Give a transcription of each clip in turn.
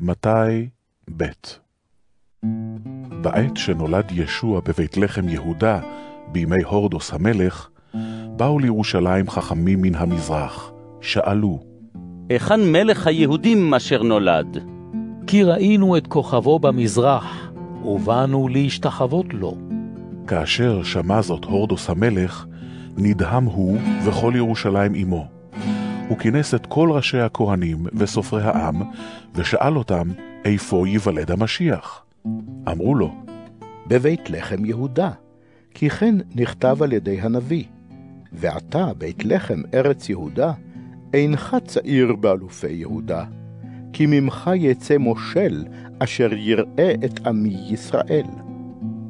מתי ב' בעת שנולד ישוע בבית לחם יהודה, בימי הורדוס המלך, באו לירושלים חכמים מן המזרח, שאלו, היכן מלך היהודים אשר נולד? כי ראינו את כוכבו במזרח, ובאנו להשתחוות לו. כאשר שמע זאת הורדוס המלך, נדהם הוא וכל ירושלים עמו. הוא כינס את כל ראשי הכהנים וסופרי העם, ושאל אותם איפה ייוולד המשיח. אמרו לו, בבית לחם יהודה, כי כן נכתב על ידי הנביא. ועתה, בית לחם ארץ יהודה, אינך צעיר באלופי יהודה, כי ממך יצא מושל, אשר יראה את עמי ישראל.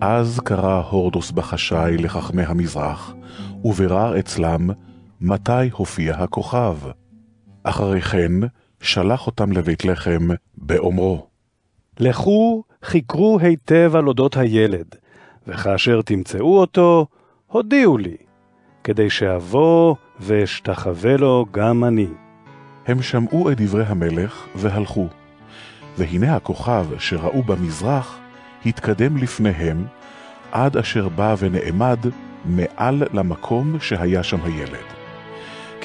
אז קרא הורדוס בחשאי לחכמי המזרח, ובירר אצלם מתי הופיע הכוכב. אחרי כן שלח אותם לבית לחם באומרו. לכו, חקרו היטב על אודות הילד, וכאשר תמצאו אותו, הודיעו לי, כדי שאבוא ואשתחווה לו גם אני. הם שמעו את דברי המלך והלכו. והנה הכוכב שראו במזרח התקדם לפניהם, עד אשר בא ונעמד מעל למקום שהיה שם הילד.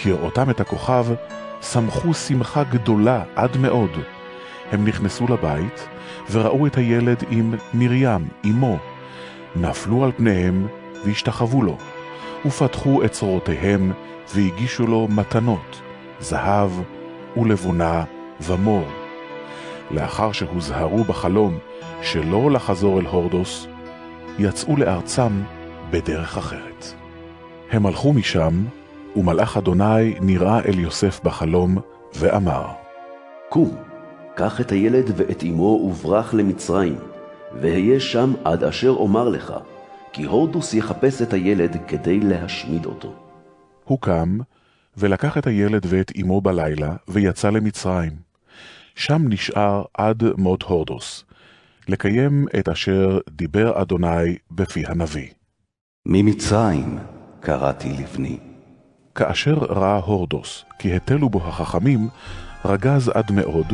כראותם את הכוכב, שמחו שמחה גדולה עד מאוד. הם נכנסו לבית, וראו את הילד עם מרים, אמו. נפלו על פניהם, והשתחוו לו, ופתחו את צרותיהם, והגישו לו מתנות, זהב, ולבונה, ומור. לאחר שהוזהרו בחלום שלא לחזור אל הורדוס, יצאו לארצם בדרך אחרת. הם הלכו משם, ומלאך אדוני נראה אל יוסף בחלום, ואמר, קום, קח את הילד ואת אמו וברח למצרים, והיה שם עד אשר אומר לך, כי הורדוס יחפש את הילד כדי להשמיד אותו. הוא קם, ולקח את הילד ואת אמו בלילה, ויצא למצרים. שם נשאר עד מות הורדוס, לקיים את אשר דיבר אדוני בפי הנביא. ממצרים קראתי לבני. כאשר ראה הורדוס, כי התלו בו החכמים, רגז עד מאוד,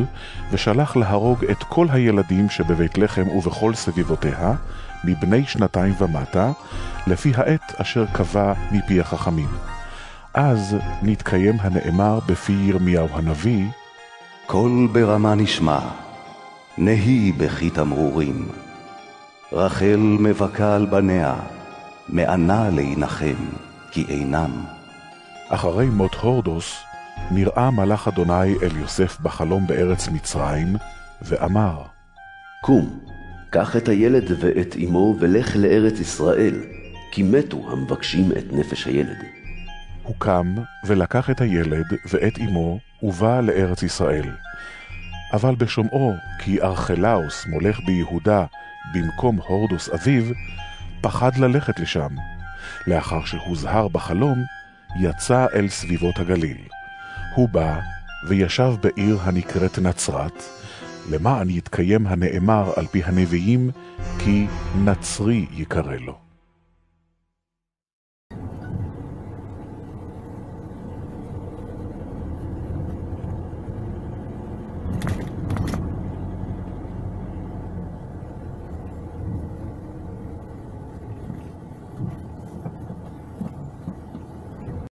ושלח להרוג את כל הילדים שבבית לחם ובכל סביבותיה, מבני שנתיים ומטה, לפי העת אשר קבע מפי החכמים. אז נתקיים הנאמר בפי ירמיהו הנביא, קול ברמה נשמע, נהי בכי תמרורים. רחל מבכה על בניה, מענה להנחם, כי אינם. אחרי מות הורדוס, נראה מלאך אדוני אל יוסף בחלום בארץ מצרים, ואמר, קום, קח את הילד ואת אמו ולך לארץ ישראל, כי מתו המבקשים את נפש הילד. הוא קם ולקח את הילד ואת אמו, ובא לארץ ישראל. אבל בשומעו כי ארכלאוס מולך ביהודה במקום הורדוס אביו, פחד ללכת לשם. לאחר שהוזהר בחלום, יצא אל סביבות הגליל. הוא בא וישב בעיר הנקראת נצרת, למען יתקיים הנאמר על פי הנביאים, כי נצרי יקרא לו.